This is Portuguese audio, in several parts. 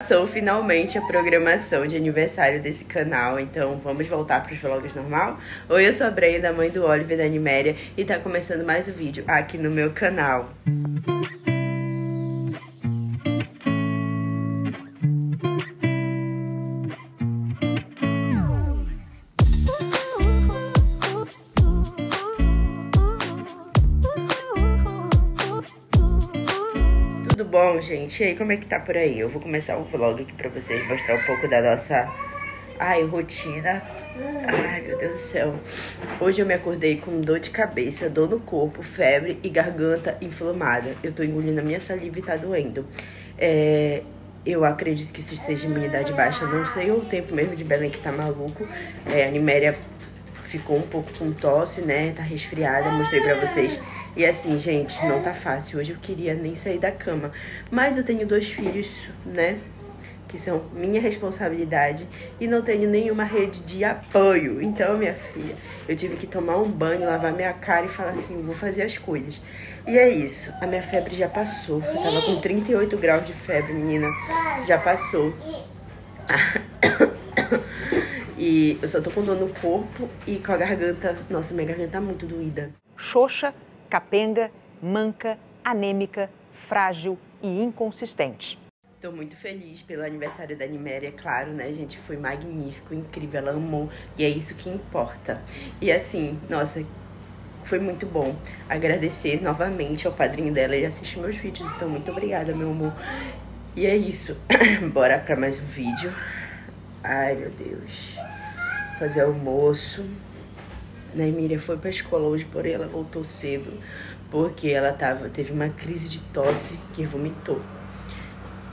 Começou finalmente a programação de aniversário desse canal, então vamos voltar para os vlogs normal? Oi, eu sou a Brenda, mãe do Oliver da Animéria, e tá começando mais um vídeo aqui no meu canal. Tudo gente? E aí, como é que tá por aí? Eu vou começar o vlog aqui pra vocês, mostrar um pouco da nossa... Ai, rotina. Ai, meu Deus do céu. Hoje eu me acordei com dor de cabeça, dor no corpo, febre e garganta inflamada. Eu tô engolindo a minha saliva e tá doendo. É... Eu acredito que isso seja imunidade baixa, não sei, o tempo mesmo de Belém que tá maluco. É, a Niméria ficou um pouco com tosse, né? Tá resfriada, mostrei pra vocês. E assim, gente, não tá fácil. Hoje eu queria nem sair da cama. Mas eu tenho dois filhos, né? Que são minha responsabilidade. E não tenho nenhuma rede de apoio. Então, minha filha, eu tive que tomar um banho, lavar minha cara e falar assim: vou fazer as coisas. E é isso. A minha febre já passou. Eu tava com 38 graus de febre, menina. Já passou. E eu só tô com dor no corpo e com a garganta. Nossa, minha garganta tá muito doída. Xoxa capenga, manca, anêmica, frágil e inconsistente. Tô muito feliz pelo aniversário da Niméria, claro, né, gente? Foi magnífico, incrível, ela amou e é isso que importa. E assim, nossa, foi muito bom agradecer novamente ao padrinho dela e assistir meus vídeos, então muito obrigada, meu amor. E é isso, bora pra mais um vídeo. Ai, meu Deus. Fazer almoço. Né, Miriam foi pra escola hoje, porém ela voltou cedo porque ela tava, teve uma crise de tosse que vomitou.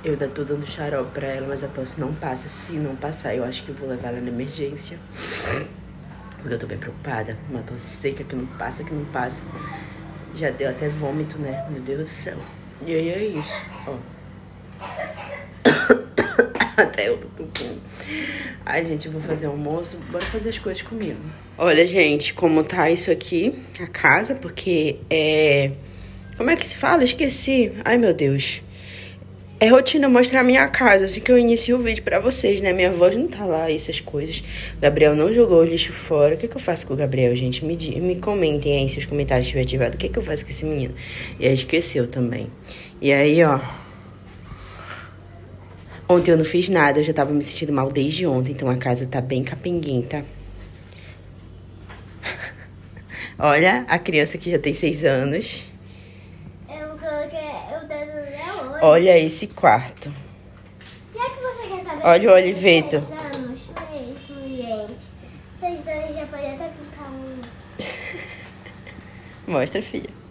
Eu ainda tô dando xarope pra ela, mas a tosse não passa. Se não passar, eu acho que vou levar ela na emergência. Porque eu tô bem preocupada. Uma tosse seca que não passa, que não passa. Já deu até vômito, né? Meu Deus do céu. E aí é isso, ó. Até eu tô fome. Ai, gente, eu vou fazer almoço. Bora fazer as coisas comigo. Olha, gente, como tá isso aqui, a casa, porque é... Como é que se fala? Esqueci. Ai, meu Deus. É rotina mostrar minha casa, assim que eu inicio o vídeo pra vocês, né? Minha voz não tá lá, essas coisas. O Gabriel não jogou o lixo fora. O que, que eu faço com o Gabriel, gente? Me, me comentem aí se os comentários estiverem ativados. O que, que eu faço com esse menino? E aí esqueceu também. E aí, ó... Ontem eu não fiz nada, eu já tava me sentindo mal desde ontem, então a casa tá bem capenguenta. Olha, a criança que já tem seis anos. Eu coloquei o dedo hoje. Olha esse quarto. Já que você quer saber... Olha o Oliveto. Seis anos, gente. Seis anos já pode até pintar um... Mostra, filha.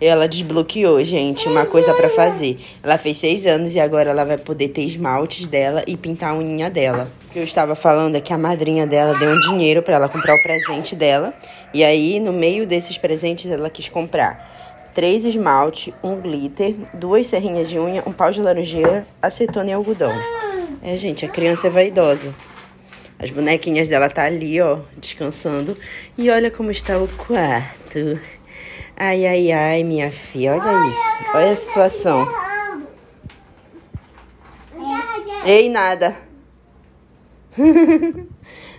Ela desbloqueou, gente, uma coisa pra fazer. Ela fez seis anos e agora ela vai poder ter esmaltes dela e pintar a unha dela. O que eu estava falando é que a madrinha dela deu um dinheiro pra ela comprar o presente dela. E aí, no meio desses presentes, ela quis comprar três esmalte, um glitter, duas serrinhas de unha, um pau de laranjeira, acetona e algodão. É, gente, a criança é vaidosa. As bonequinhas dela tá ali, ó, descansando. E olha como está o quarto. Ai, ai, ai, minha filha, olha isso. Olha a situação. Ei, nada.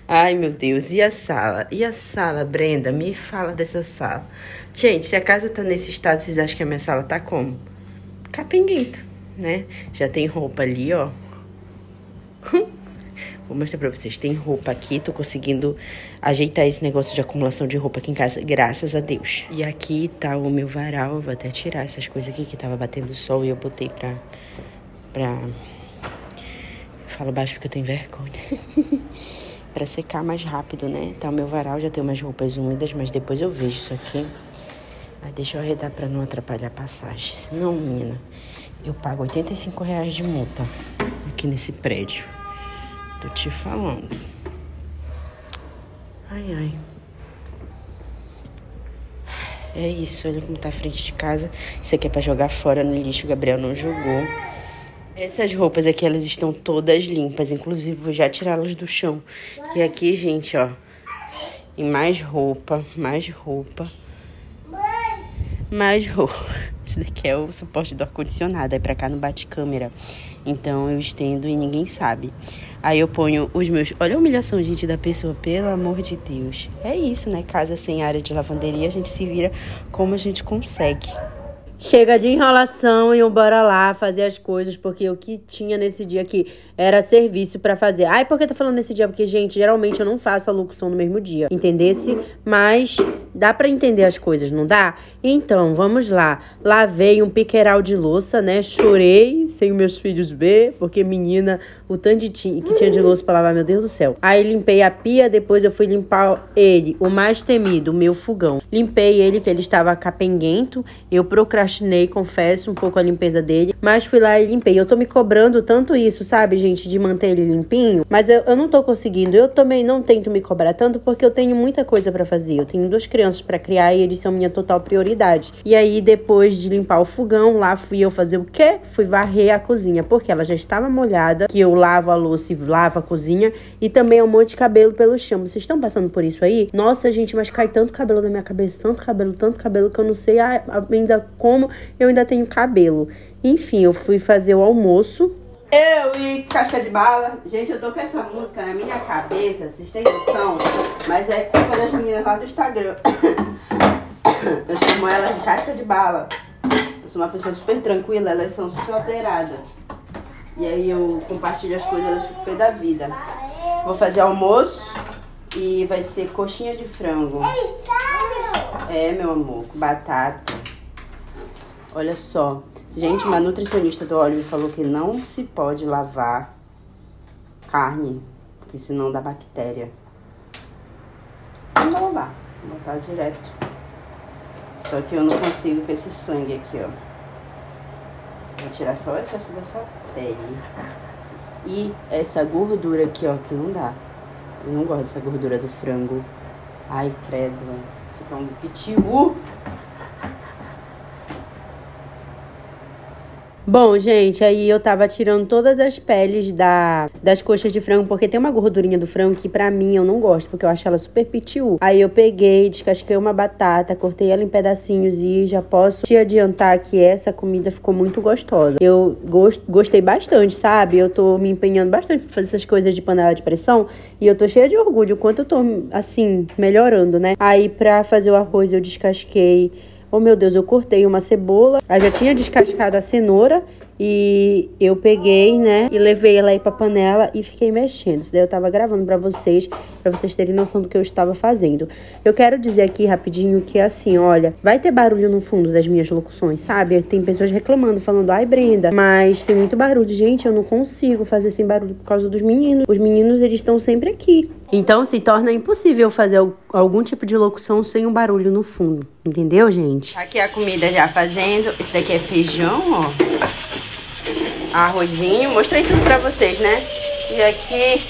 Ai, meu Deus. E a sala? E a sala, Brenda? Me fala dessa sala. Gente, se a casa tá nesse estado, vocês acham que a minha sala tá como? Capenguenta, né? Já tem roupa ali, ó. Vou mostrar pra vocês. Tem roupa aqui. Tô conseguindo ajeitar esse negócio de acumulação de roupa aqui em casa. Graças a Deus. E aqui tá o meu varal. Vou até tirar essas coisas aqui que tava batendo sol. E eu botei pra... Pra... Falo baixo porque eu tenho vergonha. pra secar mais rápido, né? Tá o meu varal. Já tem umas roupas úmidas. Mas depois eu vejo isso aqui. Aí deixa eu arredar pra não atrapalhar a passagem. Senão, menina... Eu pago 85 reais de multa aqui nesse prédio. Tô te falando. Ai, ai. É isso, olha como tá a frente de casa. Isso aqui é pra jogar fora no lixo, o Gabriel não jogou. Essas roupas aqui, elas estão todas limpas. Inclusive, vou já tirá-las do chão. E aqui, gente, ó. E mais roupa, mais roupa. Mais roupa. Esse daqui é o suporte do ar-condicionado. Aí pra cá não bate câmera. Então eu estendo e ninguém sabe. Aí eu ponho os meus. Olha a humilhação, gente, da pessoa, pelo amor de Deus. É isso, né? Casa sem área de lavanderia, a gente se vira como a gente consegue. Chega de enrolação e bora lá fazer as coisas, porque o que tinha nesse dia aqui era serviço para fazer. Ai, por que tá falando nesse dia? Porque, gente, geralmente eu não faço a locução no mesmo dia, entendesse? Mas dá para entender as coisas, não dá? Então, vamos lá. Lavei um piqueral de louça, né? Chorei sem meus filhos ver, porque menina, o tanto que tinha de louça pra lavar, meu Deus do céu. Aí limpei a pia, depois eu fui limpar ele, o mais temido, o meu fogão. Limpei ele, que ele estava capenguento. Eu procrastinei, confesso, um pouco a limpeza dele. Mas fui lá e limpei. Eu tô me cobrando tanto isso, sabe, gente, de manter ele limpinho. Mas eu, eu não tô conseguindo. Eu também não tento me cobrar tanto, porque eu tenho muita coisa para fazer. Eu tenho duas crianças para criar e eles são minha total prioridade. E aí, depois de limpar o fogão, lá fui eu fazer o quê? Fui varrer a cozinha, porque ela já estava molhada, que eu lavo a louça e lavo a cozinha. E também um monte de cabelo pelo chão. Vocês estão passando por isso aí? Nossa, gente, mas cai tanto cabelo na minha cabeça, tanto cabelo, tanto cabelo, que eu não sei ainda como eu ainda tenho cabelo. Enfim, eu fui fazer o almoço. Eu e casca de bala. Gente, eu tô com essa música na minha cabeça, vocês têm noção? Mas é culpa das meninas lá do Instagram. Eu chamo elas de casca de bala. Eu sou uma pessoa super tranquila, elas são super alteradas. E aí eu compartilho as coisas, elas ficam da vida. Vou fazer almoço e vai ser coxinha de frango. É, meu amor, com batata. Olha só. Gente, uma nutricionista do óleo falou que não se pode lavar carne, porque senão dá bactéria. Vou lavar, vou botar direto. Só que eu não consigo com esse sangue aqui, ó. Vou tirar só o excesso dessa pele. E essa gordura aqui, ó, que não dá. Eu não gosto dessa gordura do frango. Ai, credo. Fica um pitiu. Bom, gente, aí eu tava tirando todas as peles da, das coxas de frango, porque tem uma gordurinha do frango que pra mim eu não gosto, porque eu acho ela super pitiu. Aí eu peguei, descasquei uma batata, cortei ela em pedacinhos e já posso te adiantar que essa comida ficou muito gostosa. Eu gost, gostei bastante, sabe? Eu tô me empenhando bastante pra fazer essas coisas de panela de pressão e eu tô cheia de orgulho o quanto eu tô, assim, melhorando, né? Aí pra fazer o arroz eu descasquei Oh meu Deus, eu cortei uma cebola, aí já tinha descascado a cenoura e eu peguei, né, e levei ela aí pra panela e fiquei mexendo. Isso daí eu tava gravando pra vocês, pra vocês terem noção do que eu estava fazendo. Eu quero dizer aqui rapidinho que assim, olha, vai ter barulho no fundo das minhas locuções, sabe? Tem pessoas reclamando, falando, ai Brenda, mas tem muito barulho. Gente, eu não consigo fazer sem barulho por causa dos meninos. Os meninos, eles estão sempre aqui. Então se torna impossível fazer algum tipo de locução sem um barulho no fundo. Entendeu, gente? Aqui a comida já fazendo. Esse daqui é feijão, ó arrozinho. Mostrei tudo pra vocês, né? E aqui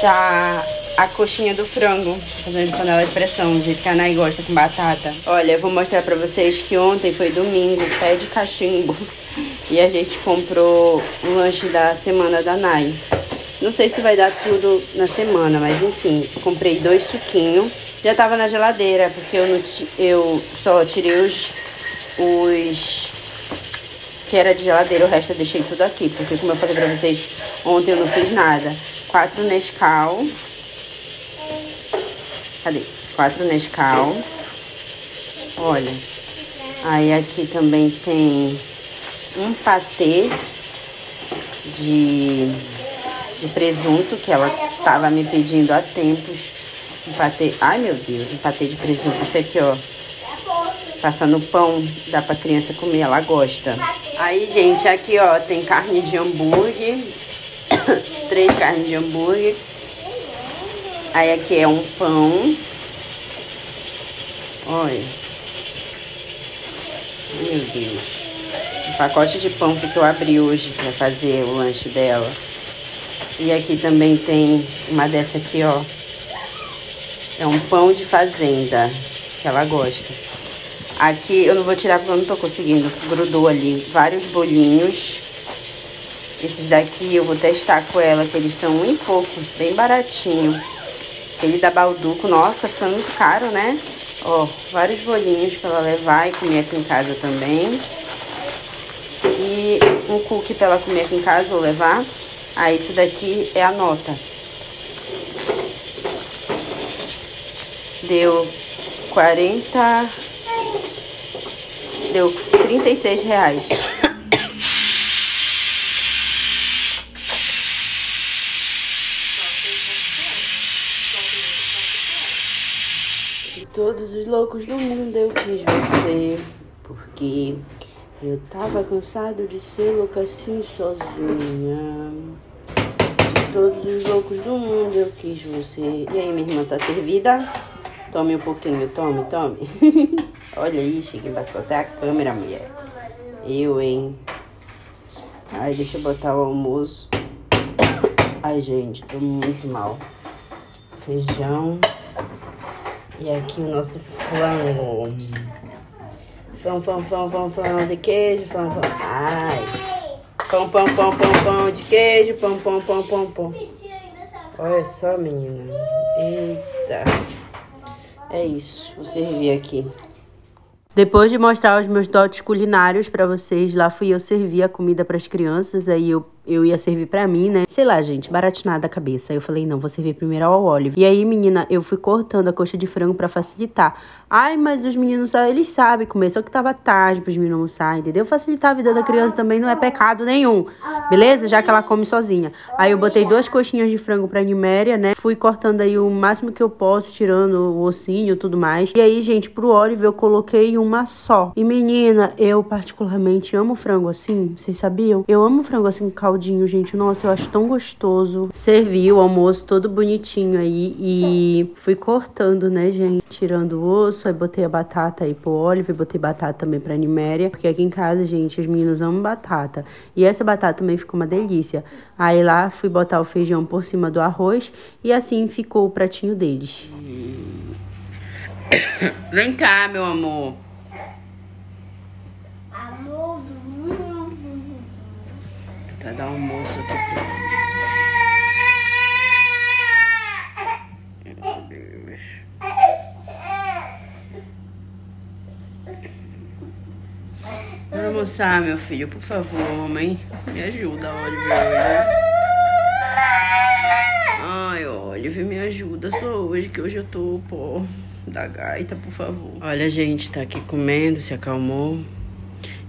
tá a coxinha do frango, fazendo panela de pressão, do jeito que a Nai gosta, com batata. Olha, eu vou mostrar pra vocês que ontem foi domingo, pé de cachimbo, e a gente comprou o lanche da semana da Nai. Não sei se vai dar tudo na semana, mas enfim, comprei dois suquinhos. Já tava na geladeira, porque eu, não eu só tirei os, os que era de geladeira, o resto eu deixei tudo aqui, porque como eu falei pra vocês, ontem eu não fiz nada. Quatro Nescau. Cadê? Quatro Nescau. Olha. Aí aqui também tem um patê de, de presunto, que ela tava me pedindo há tempos. Um patê. Ai meu Deus, um patê de presunto. Esse aqui, ó. Passa no pão, dá pra criança comer, ela gosta. Aí, gente, aqui, ó, tem carne de hambúrguer. Três carnes de hambúrguer. Aí aqui é um pão. Olha. Meu Deus. Um pacote de pão que eu abri hoje pra fazer o lanche dela. E aqui também tem uma dessa aqui, ó. É um pão de fazenda, que ela gosta. Aqui eu não vou tirar porque eu não tô conseguindo. Grudou ali vários bolinhos. Esses daqui eu vou testar com ela, que eles são um pouco, bem baratinho. Ele da Balduco, nossa, tá ficando muito caro, né? Ó, vários bolinhos pra ela levar e comer aqui em casa também. E um cookie pra ela comer aqui em casa ou levar. Ah, isso daqui é a nota. Deu 40... Deu 36 reais. De todos os loucos do mundo eu quis você, porque eu tava cansado de ser louca assim sozinha. De todos os loucos do mundo eu quis você. E aí, minha irmã tá servida? Tome um pouquinho, tome, tome. Olha aí, cheguei, passou até a câmera, mulher. Eu, hein? Ai, deixa eu botar o almoço. Ai, gente, tô muito mal. Feijão. E aqui o nosso flango. Fão, fão, fão, fão, fão de queijo, fão, fão. Ai. Pão, pão, pão, pão, pão de queijo, pão, pão, pão, pão, pão. Olha só, menina. Eita. É isso. Vou servir aqui. Depois de mostrar os meus dotes culinários para vocês, lá fui eu servir a comida para as crianças, aí eu eu ia servir para mim, né? Sei lá, gente, baratinada a cabeça. Eu falei, não, vou servir primeiro ao Olive. E aí, menina, eu fui cortando a coxa de frango para facilitar. Ai, mas os meninos, eles sabem comer, só que tava tarde pros meninos almoçar, entendeu? Facilitar a vida da criança também não é pecado nenhum, beleza? Já que ela come sozinha. Aí eu botei duas coxinhas de frango pra Niméria, né? Fui cortando aí o máximo que eu posso, tirando o ossinho e tudo mais. E aí, gente, pro Olive eu coloquei uma só. E menina, eu particularmente amo frango assim, vocês sabiam? Eu amo frango assim com caldinho, gente. Nossa, eu acho tão gostoso. Servi o almoço todo bonitinho aí e fui cortando, né, gente? Tirando o osso, aí botei a batata aí pro Oliver, botei batata também pra Niméria, porque aqui em casa, gente, os meninos amam batata. E essa batata também ficou uma delícia. Aí lá fui botar o feijão por cima do arroz e assim ficou o pratinho deles. Vem cá, meu. Amor do mundo. Pra dar almoço aqui pra. Bora almoçar, meu filho, por favor, mamãe. Me ajuda, Oliver. Ai, Oliver, me ajuda só hoje, que hoje eu tô, pô, da gaita, por favor. Olha, gente, tá aqui comendo, se acalmou.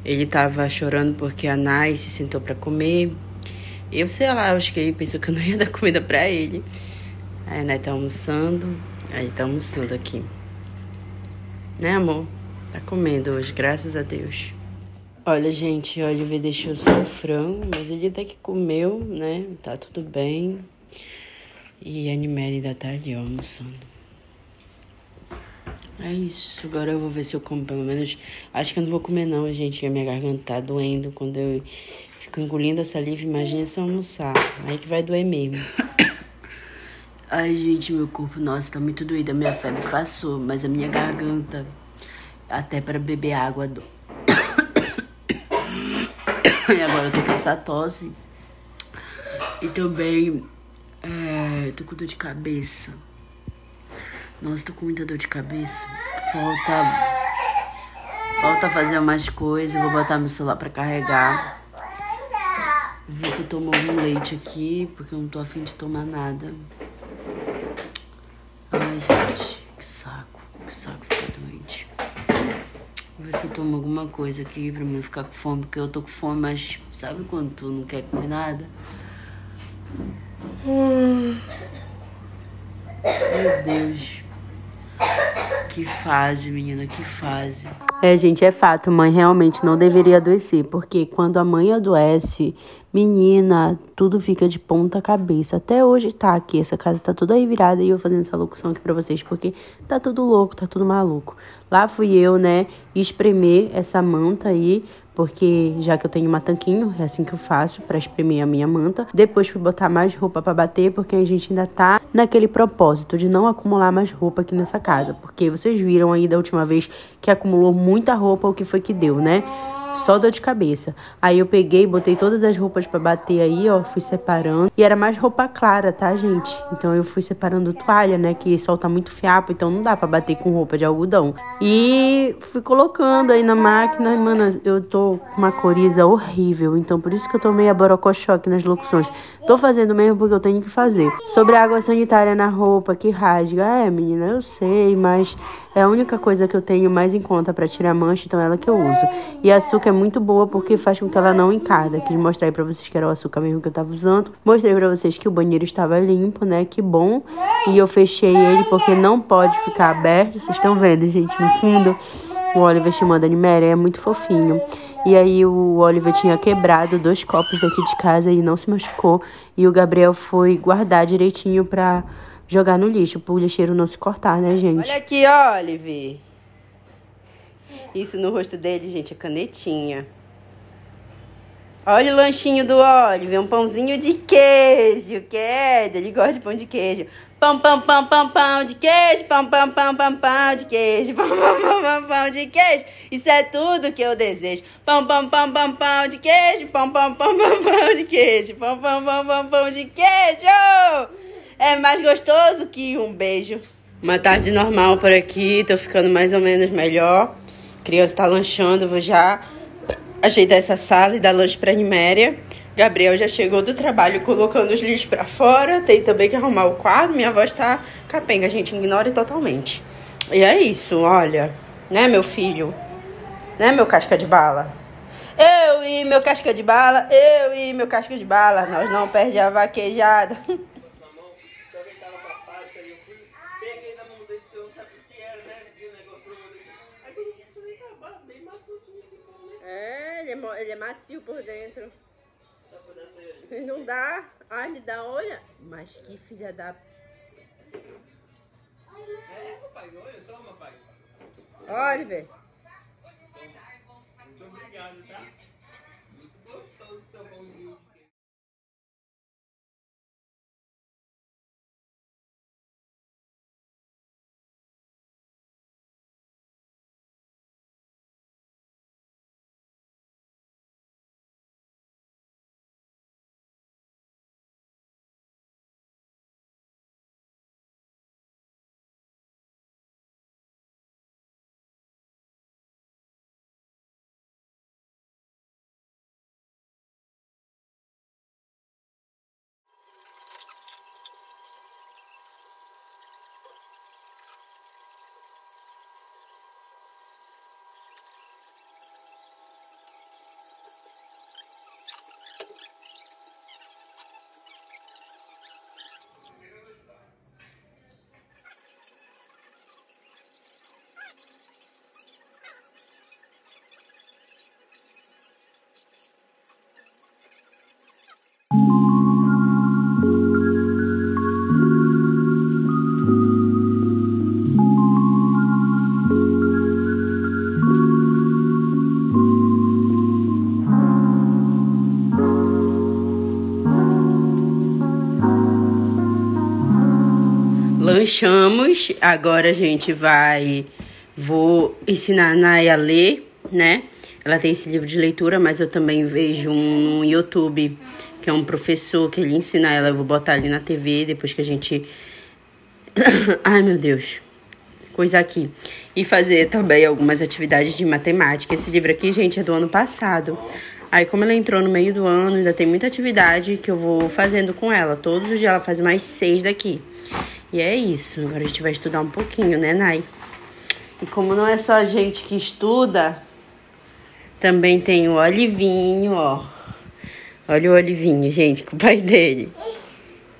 Ele tava chorando porque a Nai se sentou pra comer. Eu sei lá, acho que ele pensou que eu não ia dar comida pra ele. Aí a Nai tá almoçando. Aí tá almoçando aqui. Né, amor? Tá comendo hoje, graças a Deus. Olha, gente, o Oliver deixou só o frango, mas ele até que comeu, né? Tá tudo bem. E a Niméria ainda tá ali ó, almoçando. É isso. Agora eu vou ver se eu como pelo menos. Acho que eu não vou comer, não, gente. A minha garganta tá doendo quando eu fico engolindo a saliva. Imagina se eu almoçar. Aí que vai doer mesmo. Ai, gente, meu corpo, nossa, tá muito doído. A minha febre passou, mas a minha garganta, até para beber água, do... e agora eu tô com essa tosse. E também, é, tô com dor de cabeça. Nossa, tô com muita dor de cabeça. Falta. Falta fazer umas coisas. Vou botar meu celular pra carregar. Ver se eu tomo algum leite aqui, porque eu não tô afim de tomar nada. Ai, gente, que saco. Que saco ficar doente. Vou ver se eu tomo alguma coisa aqui pra mim ficar com fome, porque eu tô com fome, mas sabe quando tu não quer comer nada? Hum. Meu Deus. Que fase, menina, que fase. É, gente, é fato, mãe realmente não deveria adoecer, porque quando a mãe adoece, menina, tudo fica de ponta cabeça. Até hoje tá aqui, essa casa tá toda aí virada e eu fazendo essa locução aqui pra vocês, porque tá tudo louco, tá tudo maluco. Lá fui eu, né, espremer essa manta aí, porque já que eu tenho uma tanquinho, é assim que eu faço para espremer a minha manta. Depois fui botar mais roupa para bater, porque a gente ainda tá naquele propósito de não acumular mais roupa aqui nessa casa, porque vocês viram aí da última vez que acumulou muita roupa, o que foi que deu, né? Só dor de cabeça. Aí eu peguei, botei todas as roupas para bater aí, ó, fui separando. E era mais roupa clara, tá, gente? Então eu fui separando toalha, né, que solta muito fiapo, então não dá para bater com roupa de algodão. E fui colocando aí na máquina, e, mano, eu tô com uma coriza horrível, então por isso que eu tomei a borocochoque nas locuções. Tô fazendo mesmo porque eu tenho que fazer. Sobre a água sanitária na roupa que rasga, é, menina, eu sei, mas é a única coisa que eu tenho mais em conta para tirar mancha, então é ela que eu uso. E a açúcar é muito boa porque faz com que ela não encarda. Quis mostrar aí pra vocês que era o açúcar mesmo que eu tava usando. Mostrei pra vocês que o banheiro estava limpo, né? Que bom. E eu fechei ele porque não pode ficar aberto. Vocês estão vendo, gente, no fundo. O Oliver chamando a Niméria é muito fofinho. E aí o Oliver tinha quebrado dois copos daqui de casa e não se machucou. E o Gabriel foi guardar direitinho pra jogar no lixo, pro lixeiro não se cortar, né, gente? Olha aqui, Olive. Isso no rosto dele, gente, é canetinha. Olha o lanchinho do Olive, um pãozinho de queijo, que é, ele gosta de pão de queijo. Pão, pão, pão, pão, pão de queijo, pão, pão, pão, pão, pão de queijo, pão, pão, pão, pão, pão de queijo. Isso é tudo que eu desejo. Pão, pão, pão, pão, pão de queijo, pão, pão, pão, pão, pão de queijo, pão, pão, pão, pão, pão de queijo é mais gostoso que um beijo. Uma tarde normal por aqui, tô ficando mais ou menos melhor. A criança tá lanchando, vou já ajeitar essa sala e dar lanche pra Niméria. Gabriel já chegou do trabalho colocando os lixos para fora. Tem também que arrumar o quadro. Minha voz tá capenga, a gente ignora totalmente. E é isso, olha. Né, meu filho? Né, meu casca de bala? Eu e meu casca de bala, eu e meu casca de bala, nós não perde a vaquejada. é, ele é macio por dentro. Não dá. Ai, ele dá, olha. Mas que filha da... É, papai, olha, toma, pai. Oliver. Muito obrigado, tá? Muito gostoso o seu pãozinho. Lanchamos. Agora a gente vai. Vou ensinar a Naya a ler, né? Ela tem esse livro de leitura, mas eu também vejo um no YouTube, que é um professor que ele ensina ela. Eu vou botar ali na TV depois que a gente. Ai, meu Deus. Coisa aqui. E fazer também algumas atividades de matemática. Esse livro aqui, gente, é do ano passado. Aí, como ela entrou no meio do ano, ainda tem muita atividade que eu vou fazendo com ela. Todos os dias ela faz mais seis daqui. E é isso. Agora a gente vai estudar um pouquinho, né, Nai? E como não é só a gente que estuda, também tem o Olivinho, ó. Olha o Olivinho, gente, com o pai dele.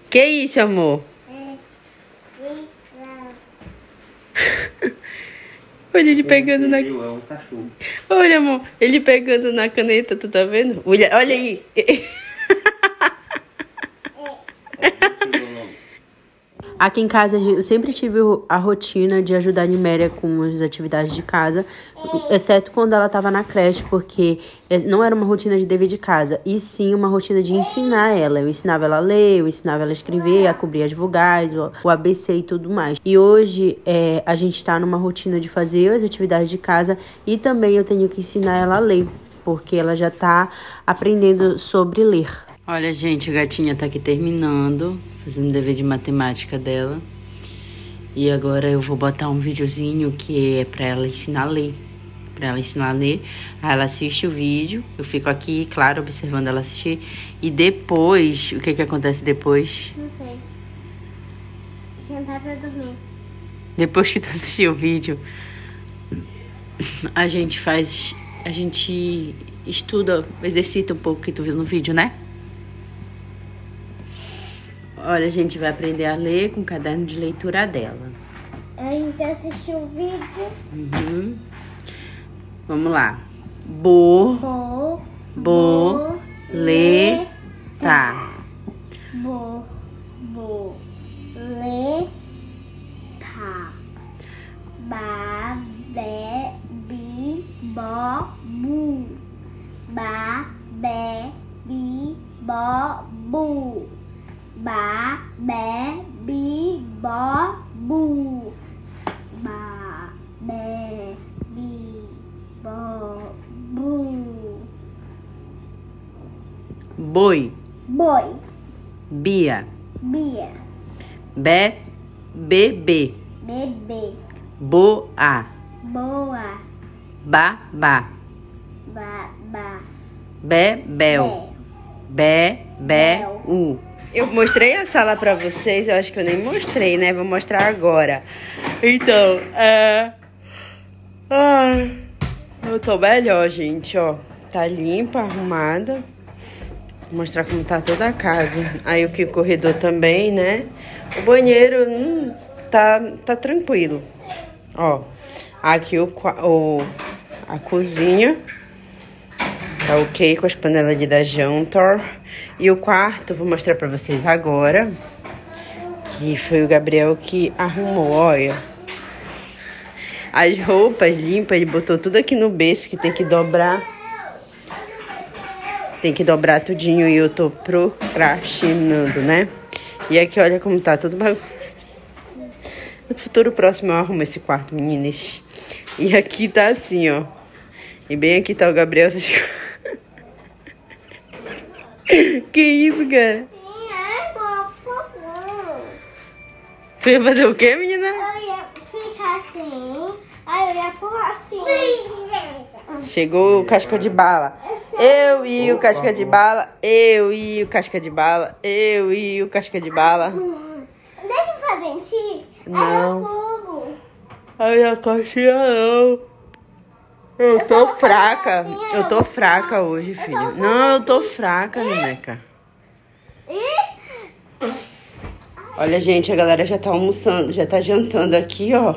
Que isso, amor? Olha ele pegando na. Olha, amor, ele pegando na caneta, tu tá vendo? Olha, olha aí. Aqui em casa eu sempre tive a rotina de ajudar a Niméria com as atividades de casa, exceto quando ela estava na creche, porque não era uma rotina de dever de casa, e sim uma rotina de ensinar ela. Eu ensinava ela a ler, eu ensinava ela a escrever, a cobrir as vogais, o ABC e tudo mais. E hoje é, a gente está numa rotina de fazer as atividades de casa e também eu tenho que ensinar ela a ler. porque ela já tá aprendendo sobre ler. Olha, gente, a gatinha tá aqui terminando, fazendo dever de matemática dela. E agora eu vou botar um videozinho que é pra ela ensinar a ler. Pra ela ensinar a ler. Aí ela assiste o vídeo. Eu fico aqui, claro, observando ela assistir. E depois, o que que acontece depois? Não sei. Jantar pra dormir. Depois que tu assistir o vídeo, a gente faz. A gente estuda, exercita um pouco o que tu viu no vídeo, né? Olha, a gente vai aprender a ler com o caderno de leitura dela. A gente assistiu o vídeo. Uhum. Vamos lá. Bo, Bo, bo, le, tá. bo, bo, le, tá. Ba, be, bi, bo, bu. Ba, be, bi, bo, bu. Ba, be, bi, bo, bu. Ba, be, bi, bo, bu. Boi, Boi, bia, Bia, be, bebê, bebê, boa, boa, ba, ba, ba, ba, bebel, be, be, u. Eu mostrei a sala pra vocês, eu acho que eu nem mostrei, né? Vou mostrar agora. Então, é. Ai, eu tô melhor, gente, ó. Tá limpa, arrumada. Vou mostrar como tá toda a casa. Aí aqui o corredor também, né? O banheiro hum, tá, tá tranquilo. Ó, aqui o, o, a cozinha. Tá ok com as panelas de dar janta. E o quarto, vou mostrar pra vocês agora. Que foi o Gabriel que arrumou, olha. As roupas limpas, ele botou tudo aqui no berço que tem que dobrar. Tem que dobrar tudinho e eu tô procrastinando, né? E aqui, olha como tá tudo bagunçado. No futuro próximo eu arrumo esse quarto, meninas. E aqui tá assim, ó. E bem aqui tá o Gabriel. que isso, cara? É. Tu ia fazer o quê, menina? Eu ia ficar assim, aí eu ia pôr assim. Chegou o casca de bala. Eu e o casca de bala. Eu e o casca de bala. Eu e o casca de bala. Deixa eu fazer em ti. Não. Aí a caixinha não. Eu tô vou fraca. assim, Eu tô fraca hoje, filho. Não, eu tô fraca, Neneca. Olha, gente, a galera já tá almoçando, já tá jantando aqui, ó.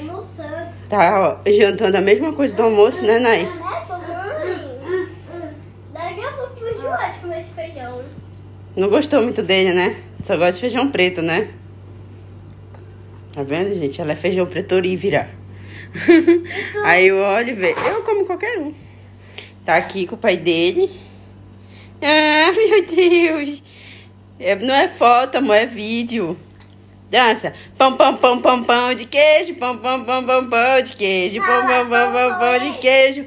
almoçando. Tá, ó, jantando a mesma coisa do almoço, né, Nai? Né. Não gostou muito dele, né? Só gosta de feijão preto, né? Tá vendo, gente? Ela é feijão preto orívera. Aí o Oliver, eu como qualquer um. Tá aqui com o pai dele. Ah, meu Deus. É, não é foto, amor, é vídeo. Dança. Pão, pão, pão, pão, pão de queijo. Pão, pão, pão, pão, pão de queijo. Pão, pão, pão, pão, pão de queijo.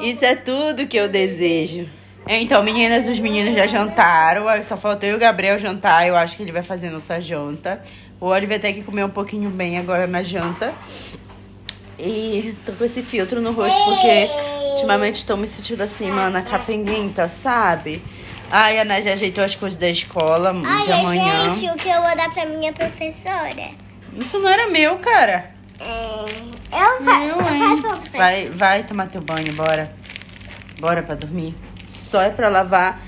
Isso é tudo que eu desejo. Então, meninas, os meninos já jantaram. Só faltou e o Gabriel jantar. Eu acho que ele vai fazer nossa janta. O Oliver tem que comer um pouquinho bem agora na janta. E tô com esse filtro no rosto porque ultimamente estou me sentindo assim, mana, capenguenta, sabe? Ai, a Ana já ajeitou as coisas da escola de amanhã. gente, o que eu vou dar pra minha professora? Isso não era meu, cara. É, eu, fa Meu, eu hein? faço Vai, vai tomar teu banho, bora. Bora pra dormir. Só é pra lavar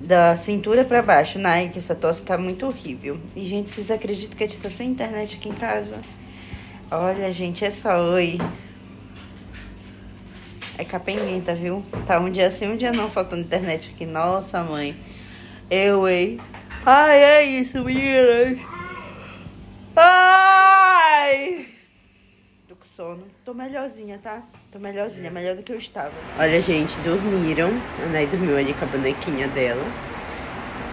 da cintura pra baixo, Nike. Essa tosse tá muito horrível. E, gente, vocês acreditam que a gente tá sem internet aqui em casa? Olha, gente, essa oi. É capenguenta, viu? Tá um dia sim, um dia não, faltando internet aqui. Nossa, mãe. Eu, hein? Ai, é isso, meninas. Ai! Tô com sono. Tô melhorzinha, tá? Tô melhorzinha, melhor do que eu estava. Olha, gente, dormiram. A Nay dormiu ali com a bonequinha dela.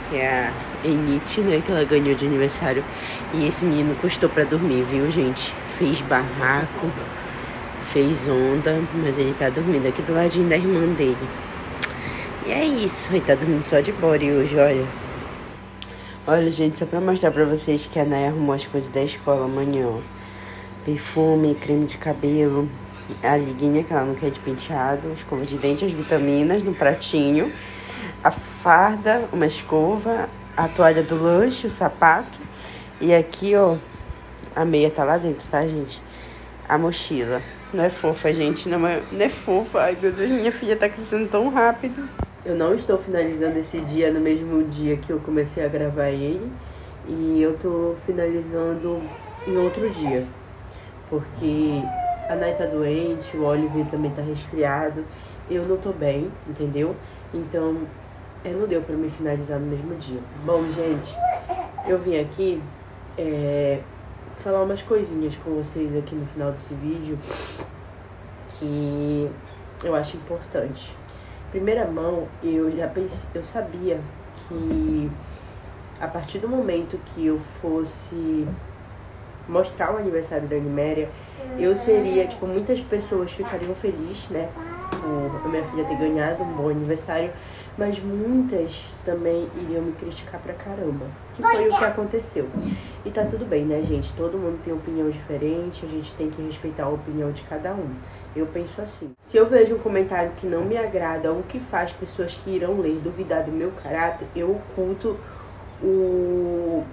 Que é a Enite, né? Que ela ganhou de aniversário. E esse menino custou pra dormir, viu, gente? Fez barraco. fez onda, mas ele tá dormindo aqui do ladinho da irmã dele. E é isso, ele tá dormindo só de body hoje, olha. Olha, gente, só pra mostrar pra vocês que a Naya arrumou as coisas da escola amanhã, ó. Perfume, creme de cabelo, a liguinha que ela não quer de penteado, escova de dente, as vitaminas no pratinho, a farda, uma escova, a toalha do lanche, o sapato. E aqui, ó, a meia tá lá dentro, tá, gente? A mochila. Não é fofa, gente, não é, não é fofa. Ai, meu Deus, minha filha tá crescendo tão rápido. Eu não estou finalizando esse dia no mesmo dia que eu comecei a gravar ele. E eu tô finalizando em outro dia. Porque a Nai tá doente, o Oliver também tá resfriado. Eu não tô bem, entendeu? Então, é, não deu pra me finalizar no mesmo dia. Bom, gente, eu vim aqui é, falar umas coisinhas com vocês aqui no final desse vídeo que eu acho importante primeira mão, eu já pensei, eu sabia que a partir do momento que eu fosse mostrar o aniversário da Animéria, eu seria, tipo, muitas pessoas ficariam felizes, né? Por minha filha ter ganhado um bom aniversário, mas muitas também iriam me criticar pra caramba. Que foi o que aconteceu. E tá tudo bem, né, gente? Todo mundo tem opinião diferente, a gente tem que respeitar a opinião de cada um. Eu penso assim. Se eu vejo um comentário que não me agrada ou que faz pessoas que irão ler duvidar do meu caráter, eu oculto o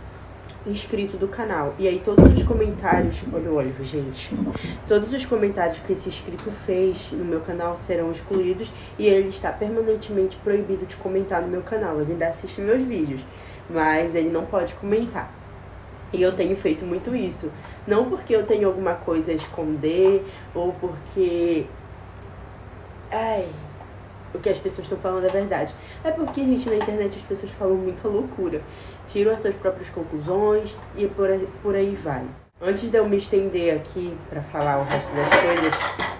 inscrito do canal. E aí todos os comentários, olha o Oliver, gente. Todos os comentários que esse inscrito fez no meu canal serão excluídos e ele está permanentemente proibido de comentar no meu canal. Ele ainda assiste meus vídeos, mas ele não pode comentar. E eu tenho feito muito isso. Não porque eu tenho alguma coisa a esconder ou porque. Ai, o que as pessoas estão falando é verdade. É porque, gente, na internet as pessoas falam muita loucura. Tiram as suas próprias conclusões e por aí, por aí vai. Antes de eu me estender aqui para falar o resto das coisas,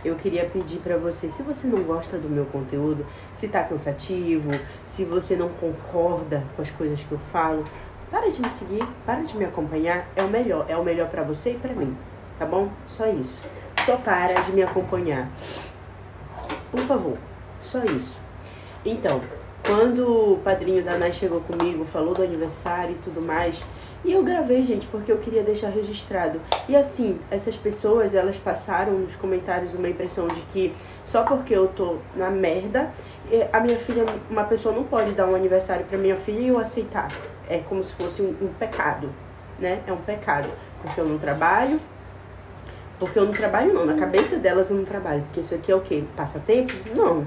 eu queria pedir para você, se você não gosta do meu conteúdo, se tá cansativo, se você não concorda com as coisas que eu falo, para de me seguir, para de me acompanhar, é o melhor, é o melhor para você e para mim, tá bom? Só isso. Só para de me acompanhar. Por favor, só isso. Então, quando o padrinho da Nai chegou comigo, falou do aniversário e tudo mais, e eu gravei, gente, porque eu queria deixar registrado. E assim, essas pessoas, elas passaram nos comentários uma impressão de que só porque eu tô na merda, a minha filha, uma pessoa não pode dar um aniversário para minha filha e eu aceitar é como se fosse um, um pecado, né? É um pecado. Porque eu não trabalho, porque eu não trabalho não, na cabeça delas eu não trabalho. Porque isso aqui é o quê? Passatempo? Não.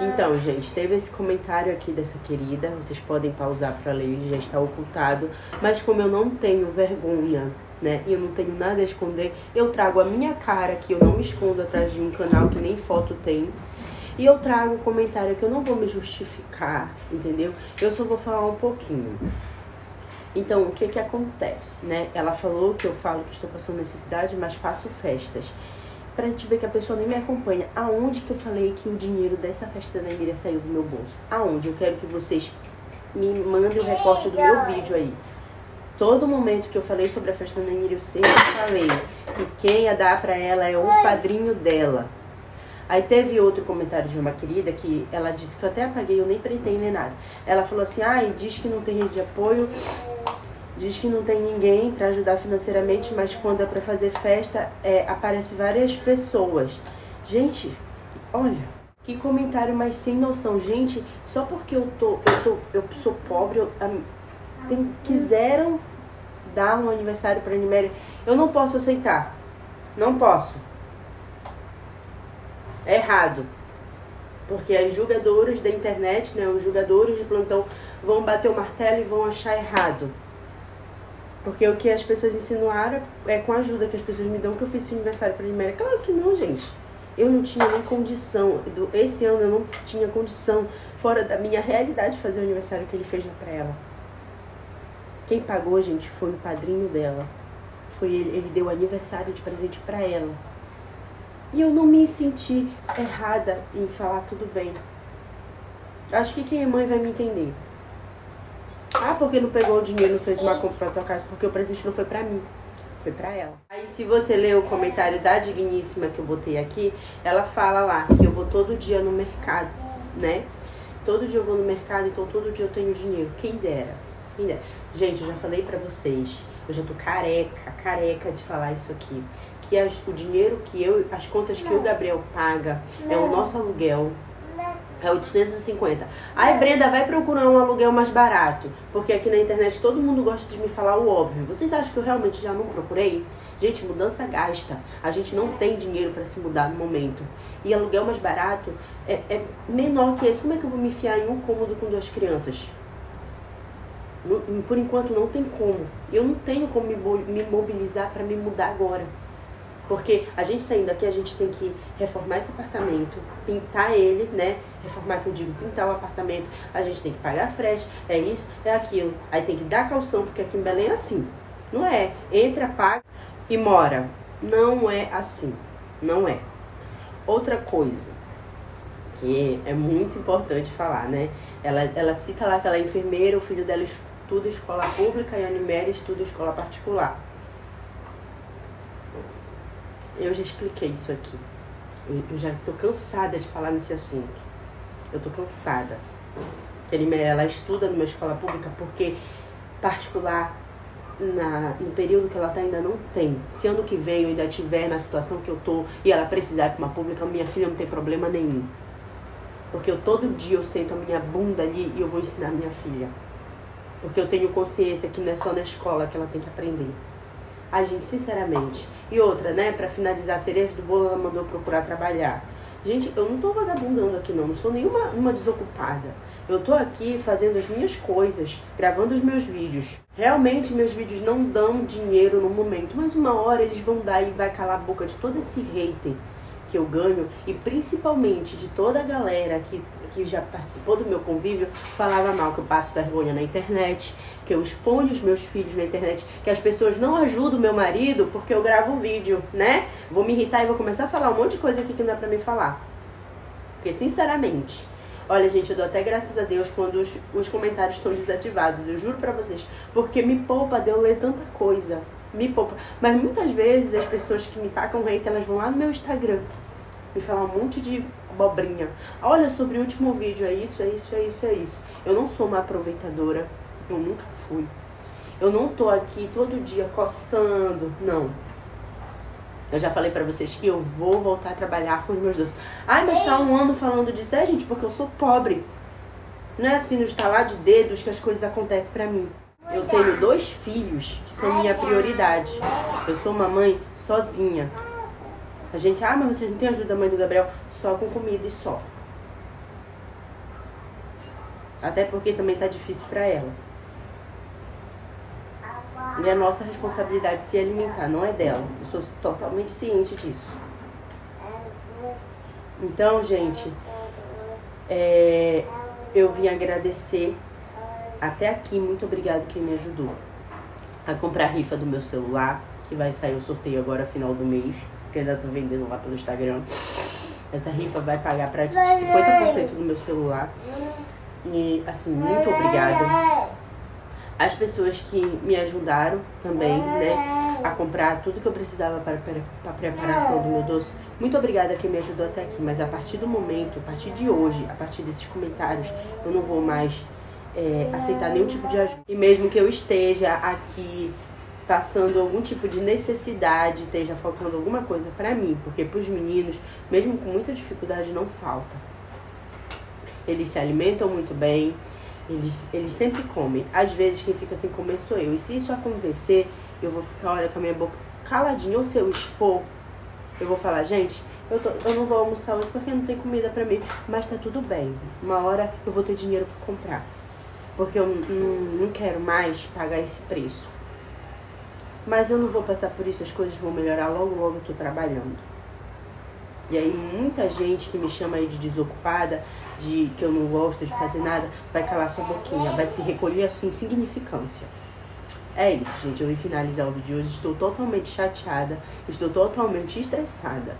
Então, gente, teve esse comentário aqui dessa querida. Vocês podem pausar para ler, ele já está ocultado. Mas como eu não tenho vergonha, né? E eu não tenho nada a esconder, eu trago a minha cara que eu não me escondo atrás de um canal que nem foto tem. E eu trago um comentário que eu não vou me justificar, entendeu? Eu só vou falar um pouquinho. Então, o que que acontece, né? Ela falou que eu falo que estou passando necessidade, mas faço festas. Pra gente ver que a pessoa nem me acompanha. Aonde que eu falei que o dinheiro dessa festa da Emília saiu do meu bolso? Aonde? Eu quero que vocês me mandem o recorte do meu vídeo aí. Todo momento que eu falei sobre a festa da Emília, eu sempre falei que quem ia dar pra ela é o padrinho dela. Aí teve outro comentário de uma querida que ela disse que eu até apaguei, eu nem printei nem nada. Ela falou assim: ai, ah, diz que não tem rede de apoio, diz que não tem ninguém para ajudar financeiramente, mas quando é para fazer festa, é, aparece várias pessoas. Gente, olha, que comentário mais sem noção. Gente, só porque eu tô, eu, tô, eu sou pobre, eu, tem, quiseram dar um aniversário para Animéria, eu não posso aceitar. Não posso é errado. Porque as julgadoras da internet, né, os julgadores de plantão, vão bater o martelo e vão achar errado. Porque o que as pessoas insinuaram é com a ajuda que as pessoas me dão que eu fiz esse aniversário Liméria. Claro que não, gente. Eu não tinha nem condição. Esse ano eu não tinha condição, fora da minha realidade, de fazer o aniversário que ele fez para ela. Quem pagou, gente, foi o padrinho dela. Foi ele, ele deu aniversário de presente para ela. E eu não me senti errada em falar tudo bem. Acho que quem é mãe vai me entender. Ah, porque não pegou o dinheiro, não fez uma compra pra tua casa, porque o presente não foi pra mim. Foi para ela. Aí se você ler o comentário da digníssima que eu botei aqui, ela fala lá que eu vou todo dia no mercado, né? Todo dia eu vou no mercado, então todo dia eu tenho dinheiro. Quem dera. Quem dera. Gente, eu já falei para vocês, eu já tô careca, careca de falar isso aqui. Que as, o dinheiro que eu, as contas que o Gabriel paga é o nosso aluguel, é 850. Aí Brenda vai procurar um aluguel mais barato, porque aqui na internet todo mundo gosta de me falar o óbvio. Vocês acham que eu realmente já não procurei? Gente, mudança gasta. A gente não tem dinheiro para se mudar no momento. E aluguel mais barato é, é, menor que esse. Como é que eu vou me enfiar em um cômodo com duas crianças? Por enquanto não tem como. Eu não tenho como me mobilizar para me mudar agora. Porque a gente saindo aqui, a gente tem que reformar esse apartamento, pintar ele, né? Reformar que eu digo, pintar o apartamento, a gente tem que pagar frete, é isso, é aquilo. Aí tem que dar calção, porque aqui em Belém é assim. Não é, entra, paga e mora. Não é assim. Não é. Outra coisa que é muito importante falar, né? Ela, ela cita lá que ela é enfermeira, o filho dela estuda escola pública e a Animéria estuda escola particular. Eu já expliquei isso aqui. Eu, já tô cansada de falar nesse assunto. Eu tô cansada. Ela estuda numa escola pública porque particular na, no período que ela tá ainda não tem. Se ano que vem eu ainda tiver na situação que eu tô e ela precisar ir pra uma pública, minha filha não tem problema nenhum. Porque eu todo dia eu sento a minha bunda ali e eu vou ensinar minha filha. Porque eu tenho consciência que não é só na escola que ela tem que aprender. A gente, sinceramente. E outra, né, para finalizar cereja do bolo, ela mandou procurar trabalhar. Gente, eu não tô vagabundando aqui não, não sou nenhuma uma desocupada. Eu tô aqui fazendo as minhas coisas, gravando os meus vídeos. Realmente meus vídeos não dão dinheiro no momento, mas uma hora eles vão dar e vai calar a boca de todo esse hater que eu ganho e principalmente de toda a galera que, que já participou do meu convívio falava mal que eu passo vergonha na internet, que eu exponho os meus filhos na internet, que as pessoas não ajudam o meu marido porque eu gravo vídeo, né? Vou me irritar e vou começar a falar um monte de coisa aqui que não é pra me falar. Porque, sinceramente, olha, gente, eu dou até graças a Deus quando os, os comentários estão desativados, eu juro pra vocês, porque me poupa de eu ler tanta coisa. Me poupa. Mas muitas vezes as pessoas que me tacam hate, elas vão lá no meu Instagram me falar um monte de abobrinha. Olha sobre o último vídeo, é isso, é isso, é isso, é isso. Eu não sou uma aproveitadora eu nunca fui. Eu não tô aqui todo dia coçando, não. Eu já falei para vocês que eu vou voltar a trabalhar com os meus doces. Ai, mas tá um ano falando disso. É, gente, porque eu sou pobre. Não é assim no estalar de dedos que as coisas acontecem para mim. Eu tenho dois filhos que são minha prioridade. Eu sou uma mãe sozinha. A gente, ah, mas você não tem ajuda da mãe do Gabriel? Só com comida e só. Até porque também tá difícil para ela. E é nossa responsabilidade se alimentar, não é dela. Eu sou totalmente ciente disso. Então, gente, é, eu vim agradecer até aqui. Muito obrigado quem me ajudou a comprar a rifa do meu celular, que vai sair o sorteio agora final do mês, que ainda tô vendendo lá pelo Instagram. Essa rifa vai pagar pra 50% do meu celular. E assim, muito obrigada as pessoas que me ajudaram também, né, a comprar tudo que eu precisava para, para a preparação do meu doce. Muito obrigada a quem me ajudou até aqui, mas a partir do momento, a partir de hoje, a partir desses comentários, eu não vou mais é, aceitar nenhum tipo de ajuda. E mesmo que eu esteja aqui passando algum tipo de necessidade, esteja faltando alguma coisa para mim, porque para os meninos, mesmo com muita dificuldade, não falta. Eles se alimentam muito bem, eles, eles sempre comem. Às vezes quem fica sem comer sou eu. E se isso acontecer, eu vou ficar, olha, com a minha boca caladinha. Ou se eu expor, eu vou falar, gente, eu, tô, eu não vou almoçar hoje porque não tem comida pra mim. Mas tá tudo bem. Uma hora eu vou ter dinheiro pra comprar. Porque eu não, não quero mais pagar esse preço. Mas eu não vou passar por isso, as coisas vão melhorar logo, logo eu tô trabalhando. E aí muita gente que me chama aí de desocupada, de que eu não gosto de fazer nada, vai calar sua boquinha, vai se recolher a sua insignificância. É isso, gente. Eu vim finalizar o vídeo hoje. Estou totalmente chateada, estou totalmente estressada.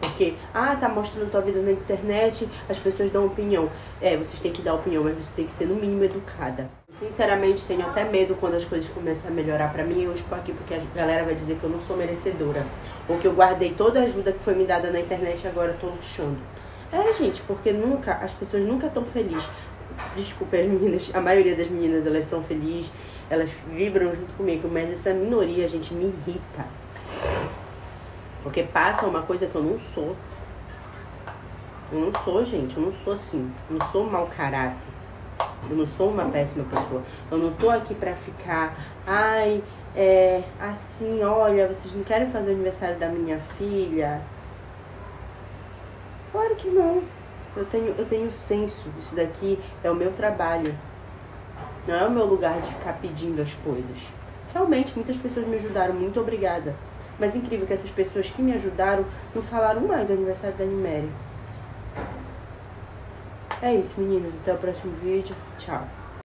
Porque ah, tá mostrando tua vida na internet, as pessoas dão opinião. É, vocês têm que dar opinião, mas você tem que ser no mínimo educada. Sinceramente, tenho até medo quando as coisas começam a melhorar pra mim. Eu estou aqui porque a galera vai dizer que eu não sou merecedora. Ou que eu guardei toda a ajuda que foi me dada na internet e agora eu tô luxando. É, gente, porque nunca, as pessoas nunca estão felizes. Desculpa, as meninas, a maioria das meninas, elas são felizes, elas vibram junto comigo, mas essa minoria, gente, me irrita. Porque passa uma coisa que eu não sou. Eu não sou, gente, eu não sou assim. Eu não sou mau caráter. Eu não sou uma péssima pessoa. Eu não tô aqui pra ficar, ai, é assim, olha, vocês não querem fazer o aniversário da minha filha? Claro que não. Eu tenho, eu tenho senso. Isso daqui é o meu trabalho. Não é o meu lugar de ficar pedindo as coisas. Realmente, muitas pessoas me ajudaram. Muito obrigada. Mas incrível que essas pessoas que me ajudaram não falaram mais do aniversário da Animéria. É isso, meninos. Até o próximo vídeo. Tchau.